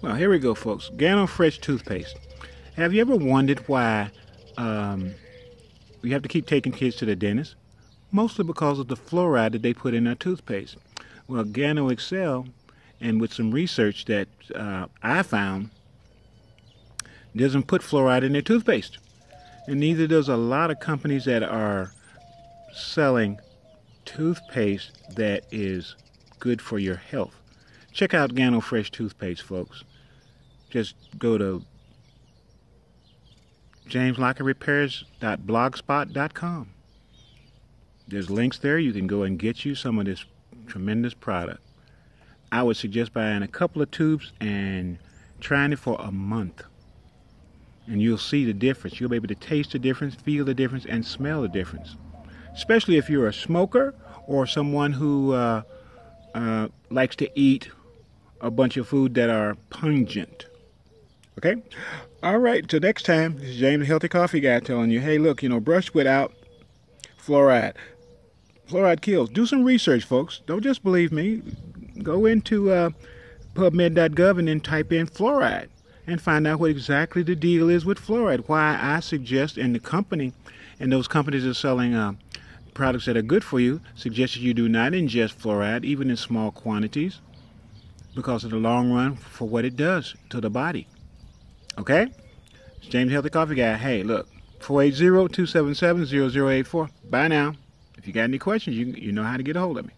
Well, here we go, folks. Gano Fresh toothpaste. Have you ever wondered why um, we have to keep taking kids to the dentist? Mostly because of the fluoride that they put in our toothpaste. Well, Gano Excel, and with some research that uh, I found, doesn't put fluoride in their toothpaste. And neither does a lot of companies that are selling toothpaste that is good for your health. Check out Gano Fresh toothpaste, folks. Just go to jameslockerrepairs.blogspot.com. There's links there. You can go and get you some of this tremendous product. I would suggest buying a couple of tubes and trying it for a month. And you'll see the difference. You'll be able to taste the difference, feel the difference, and smell the difference. Especially if you're a smoker or someone who uh, uh, likes to eat a bunch of food that are pungent. Okay? All right, till next time, this is James, the Healthy Coffee Guy, telling you, hey, look, you know, brush without fluoride. Fluoride kills. Do some research, folks. Don't just believe me. Go into uh, PubMed.gov and then type in fluoride and find out what exactly the deal is with fluoride. Why I suggest, and the company, and those companies are selling uh, products that are good for you, suggest that you do not ingest fluoride, even in small quantities, because of the long run for what it does to the body. Okay? It's James Healthy Coffee Guy. Hey, look, 480-277-0084. Bye now. If you got any questions, you, you know how to get a hold of me.